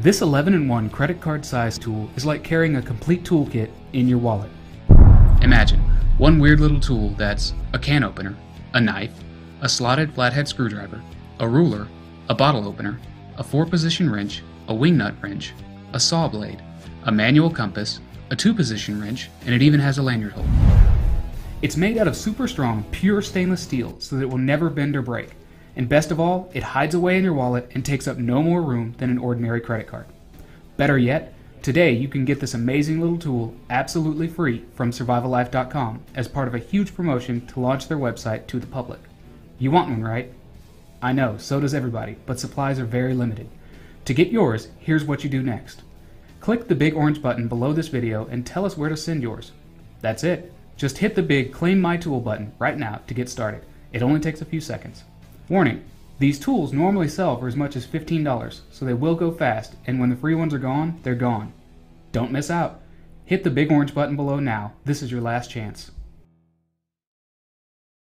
This 11 in 1 credit card size tool is like carrying a complete toolkit in your wallet. Imagine one weird little tool that's a can opener, a knife, a slotted flathead screwdriver, a ruler, a bottle opener, a four position wrench, a wing nut wrench, a saw blade, a manual compass, a two position wrench, and it even has a lanyard hole. It's made out of super strong, pure stainless steel so that it will never bend or break. And best of all, it hides away in your wallet and takes up no more room than an ordinary credit card. Better yet, today you can get this amazing little tool absolutely free from survivallife.com as part of a huge promotion to launch their website to the public. You want one, right? I know, so does everybody, but supplies are very limited. To get yours, here's what you do next. Click the big orange button below this video and tell us where to send yours. That's it. Just hit the big Claim My Tool button right now to get started. It only takes a few seconds. Warning, these tools normally sell for as much as $15, so they will go fast, and when the free ones are gone, they're gone. Don't miss out. Hit the big orange button below now. This is your last chance.